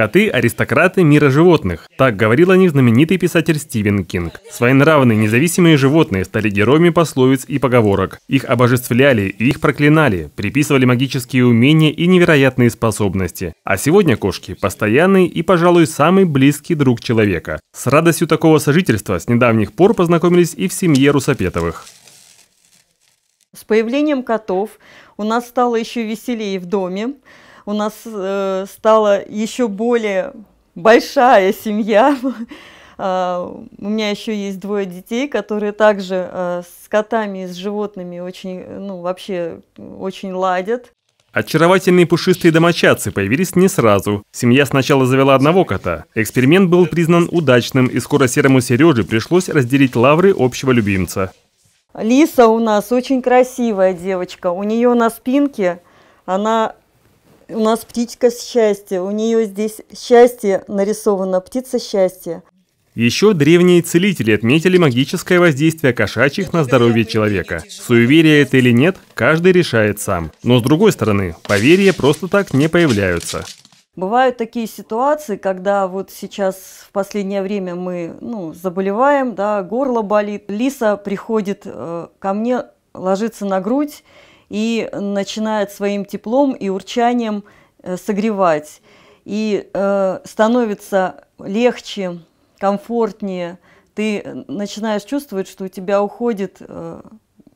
Коты – аристократы мира животных. Так говорил о них знаменитый писатель Стивен Кинг. Своенравные независимые животные стали героями пословиц и поговорок. Их обожествляли и их проклинали, приписывали магические умения и невероятные способности. А сегодня кошки – постоянный и, пожалуй, самый близкий друг человека. С радостью такого сожительства с недавних пор познакомились и в семье Русопетовых. С появлением котов у нас стало еще веселее в доме у нас э, стала еще более большая семья. Uh, у меня еще есть двое детей, которые также uh, с котами и с животными очень, ну, вообще очень ладят. Очаровательные пушистые домочадцы появились не сразу. Семья сначала завела одного кота. Эксперимент был признан удачным, и скоро серому Сереже пришлось разделить лавры общего любимца. Лиса у нас очень красивая девочка. У нее на спинке она у нас птичка счастья, у нее здесь счастье нарисовано, птица счастья. Еще древние целители отметили магическое воздействие кошачьих на здоровье человека. Суеверие это или нет, каждый решает сам. Но с другой стороны, поверья просто так не появляются. Бывают такие ситуации, когда вот сейчас в последнее время мы ну, заболеваем, да, горло болит, лиса приходит э, ко мне, ложится на грудь и начинает своим теплом и урчанием э, согревать. И э, становится легче, комфортнее. Ты начинаешь чувствовать, что у тебя уходит э,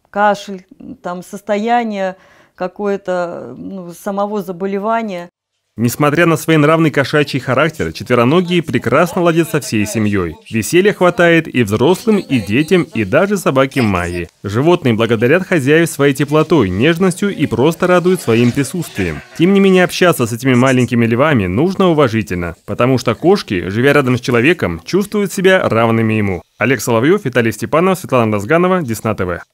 кашель, там состояние какое-то ну, самого заболевания. Несмотря на свой нравный кошачий характер, четвероногие прекрасно ладят со всей семьей. Веселья хватает и взрослым, и детям, и даже собаке Майи. Животные благодарят хозяев своей теплотой, нежностью и просто радуют своим присутствием. Тем не менее, общаться с этими маленькими львами нужно уважительно, потому что кошки, живя рядом с человеком, чувствуют себя равными ему. Олег Соловьев, Виталий Степанов, Светлана Разганова, Десна ТВ.